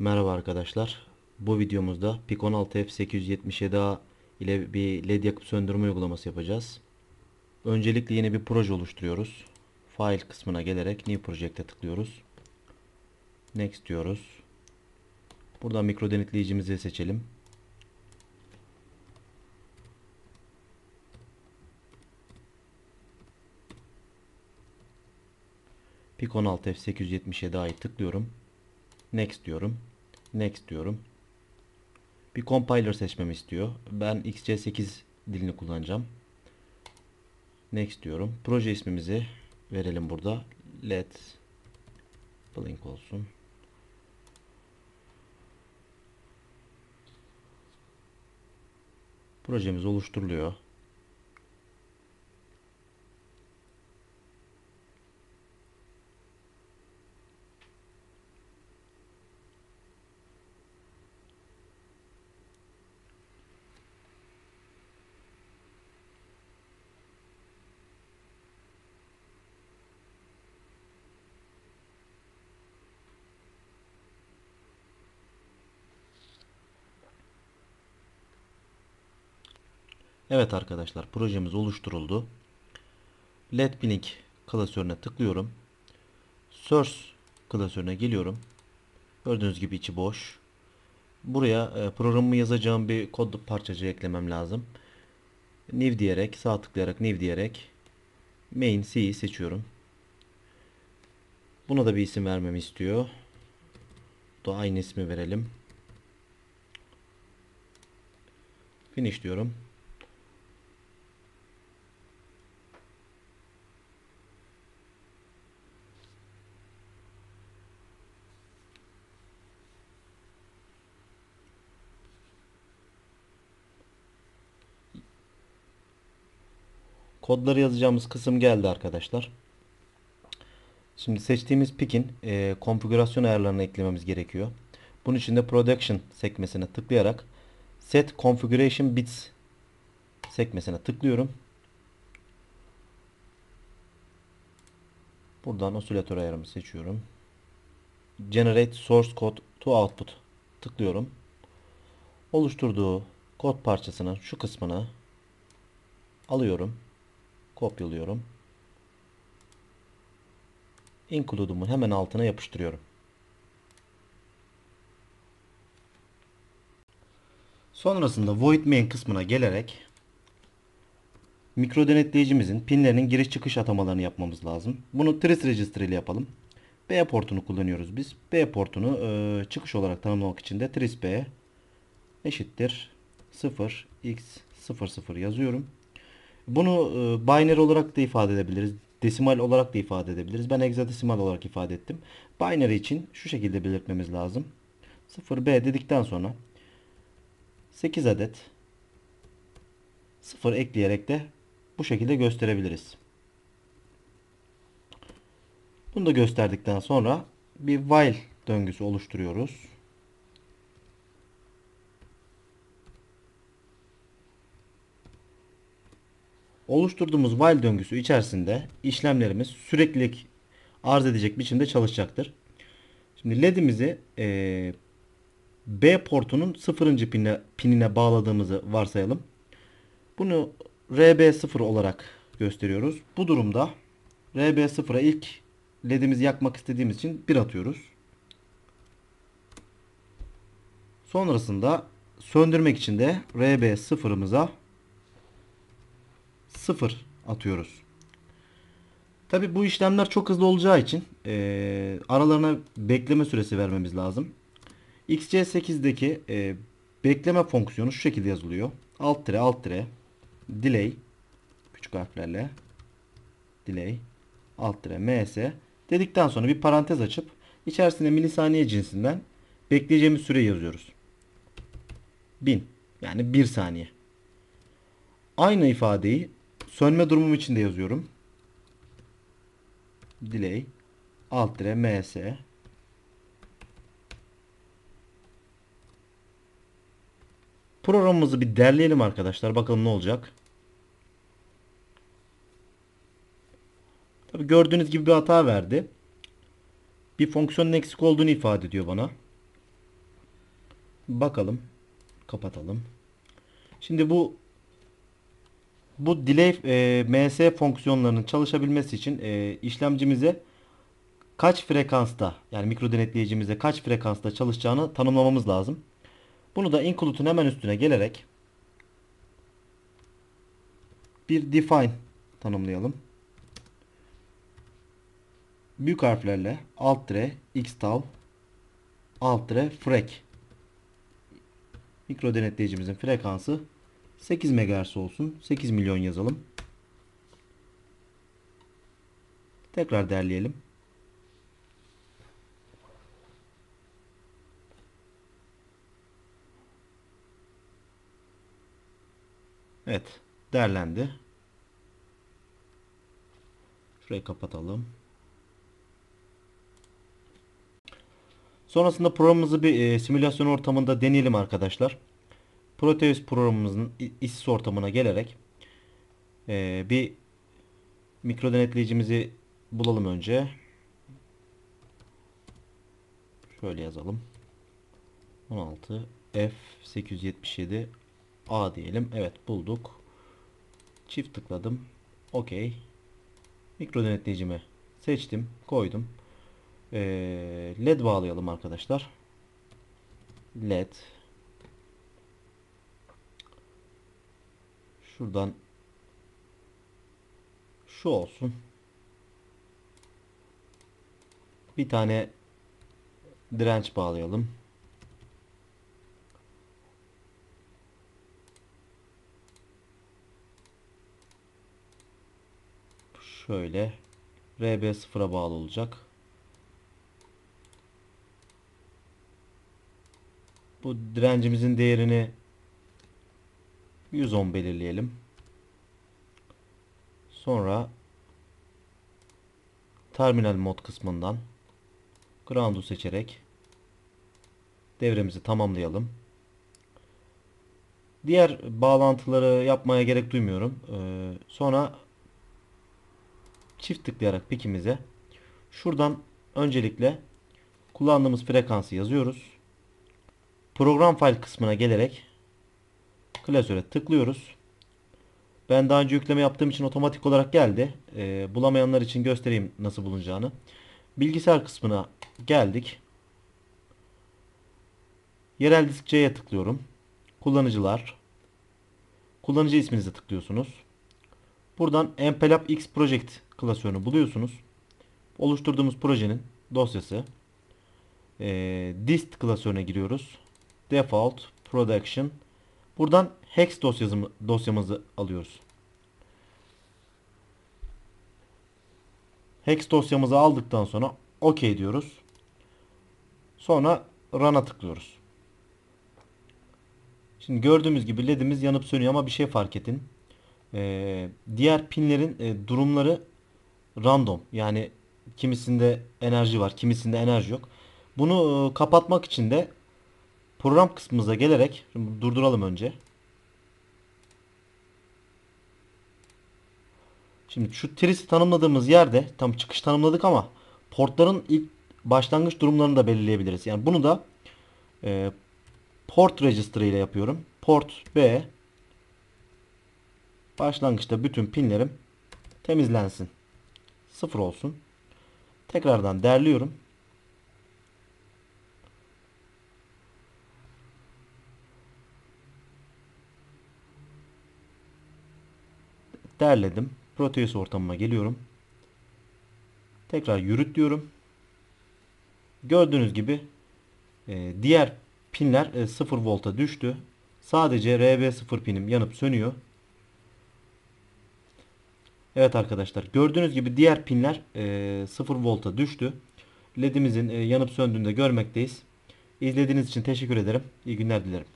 Merhaba arkadaşlar. Bu videomuzda PIC 16F877A ile bir led yakıp söndürme uygulaması yapacağız. Öncelikle yeni bir proje oluşturuyoruz. File kısmına gelerek New Project'e tıklıyoruz. Next diyoruz. Buradan mikro denetleyicimizi seçelim. PIC 16F877A'yı tıklıyorum. Next diyorum. Next diyorum. Bir compiler seçmemi istiyor. Ben XC8 dilini kullanacağım. Next diyorum. Proje ismimizi verelim burada. Let Blink olsun. Projemiz oluşturuluyor. Evet arkadaşlar projemiz oluşturuldu. LED Blink klasörüne tıklıyorum. Source klasörüne geliyorum. Gördüğünüz gibi içi boş. Buraya e, programımı yazacağım bir kod parçacığı eklemem lazım. New diyerek sağ tıklayarak New diyerek main C'yi seçiyorum. Buna da bir isim vermemi istiyor. Da aynı ismi verelim. Finish diyorum. Kodları yazacağımız kısım geldi arkadaşlar. Şimdi seçtiğimiz pikin e, konfigürasyon ayarlarını eklememiz gerekiyor. Bunun için de Production sekmesine tıklayarak Set Configuration Bits sekmesine tıklıyorum. Buradan osilatör ayarımı seçiyorum. Generate Source Code to Output tıklıyorum. Oluşturduğu kod parçasının şu kısmını alıyorum kopyalıyorum. Include'umun hemen altına yapıştırıyorum. Sonrasında void main kısmına gelerek mikro denetleyicimizin pinlerinin giriş çıkış atamalarını yapmamız lazım. Bunu trace register ile yapalım. B portunu kullanıyoruz biz. B portunu e, çıkış olarak tanımlamak için de trace B eşittir 0 x 00 yazıyorum. Bunu e, binary olarak da ifade edebiliriz. Desimal olarak da ifade edebiliriz. Ben hexadesimal olarak ifade ettim. Binary için şu şekilde belirtmemiz lazım. 0b dedikten sonra 8 adet 0 ekleyerek de bu şekilde gösterebiliriz. Bunu da gösterdikten sonra bir while döngüsü oluşturuyoruz. Oluşturduğumuz while döngüsü içerisinde işlemlerimiz süreklilik arz edecek biçimde çalışacaktır. Şimdi ledimizi e, B portunun 0. Pinine, pinine bağladığımızı varsayalım. Bunu RB0 olarak gösteriyoruz. Bu durumda RB0'a ilk ledimizi yakmak istediğimiz için 1 atıyoruz. Sonrasında söndürmek için de RB0'ımıza 0 atıyoruz. Tabi bu işlemler çok hızlı olacağı için e, aralarına bekleme süresi vermemiz lazım. XC8'deki e, bekleme fonksiyonu şu şekilde yazılıyor. Alt tire alt tire delay küçük harflerle delay alt tire ms dedikten sonra bir parantez açıp içerisine milisaniye cinsinden bekleyeceğimiz süre yazıyoruz. 1000 yani 1 saniye. Aynı ifadeyi Sönme durumum için de yazıyorum. Delay alt dire ms Programımızı bir derleyelim arkadaşlar. Bakalım ne olacak. Tabi gördüğünüz gibi bir hata verdi. Bir fonksiyonun eksik olduğunu ifade ediyor bana. bakalım. Kapatalım. Şimdi bu bu delay e, ms fonksiyonlarının çalışabilmesi için e, işlemcimize kaç frekansta yani mikro denetleyicimize kaç frekansta çalışacağını tanımlamamız lazım. Bunu da include'un hemen üstüne gelerek bir define tanımlayalım. Büyük harflerle alt dire x tav alt dire frek mikro denetleyicimizin frekansı 8 MHz olsun. 8 milyon yazalım. Tekrar derleyelim. Evet. Derlendi. Şurayı kapatalım. Sonrasında programımızı bir e, simülasyon ortamında deneyelim arkadaşlar. Proteus programımızın ISIS ortamına gelerek e, bir mikro denetleyicimizi bulalım önce. Şöyle yazalım. 16 F877 A diyelim. Evet bulduk. Çift tıkladım. OK. Mikro denetleyicimi seçtim. Koydum. Ee, LED bağlayalım arkadaşlar. LED. Şuradan şu olsun. Bir tane direnç bağlayalım. Şöyle RB sıfıra bağlı olacak. Bu direncimizin değerini 110 belirleyelim. Sonra terminal mod kısmından ground'u seçerek devremizi tamamlayalım. Diğer bağlantıları yapmaya gerek duymuyorum. Ee, sonra çift tıklayarak pikimize şuradan öncelikle kullandığımız frekansı yazıyoruz. Program file kısmına gelerek klasöre tıklıyoruz. Ben daha önce yükleme yaptığım için otomatik olarak geldi. Ee, bulamayanlar için göstereyim nasıl bulunacağını. Bilgisayar kısmına geldik. Yerel disk C'ye tıklıyorum. Kullanıcılar. Kullanıcı isminize tıklıyorsunuz. Buradan Empelab X Project klasörünü buluyorsunuz. Oluşturduğumuz projenin dosyası. Ee, dist klasörüne giriyoruz. Default Production Buradan hex dosyamızı, dosyamızı alıyoruz. Hex dosyamızı aldıktan sonra OK diyoruz. Sonra Run'a tıklıyoruz. Şimdi gördüğümüz gibi ledimiz yanıp sönüyor ama bir şey fark edin. Ee, diğer pinlerin e, durumları random. Yani kimisinde enerji var, kimisinde enerji yok. Bunu e, kapatmak için de Program kısmımıza gelerek şimdi durduralım önce. Şimdi şu trisi tanımladığımız yerde tam çıkış tanımladık ama portların ilk başlangıç durumlarını da belirleyebiliriz. Yani bunu da e, port register ile yapıyorum. Port B başlangıçta bütün pinlerim temizlensin. Sıfır olsun. Tekrardan derliyorum. Derledim. Proteus ortamıma geliyorum. Tekrar yürüt diyorum. Gördüğünüz gibi e, diğer pinler e, 0 volta düştü. Sadece RB0 pinim yanıp sönüyor. Evet arkadaşlar gördüğünüz gibi diğer pinler e, 0 volta düştü. LED'imizin e, yanıp söndüğünde görmekteyiz. İzlediğiniz için teşekkür ederim. İyi günler dilerim.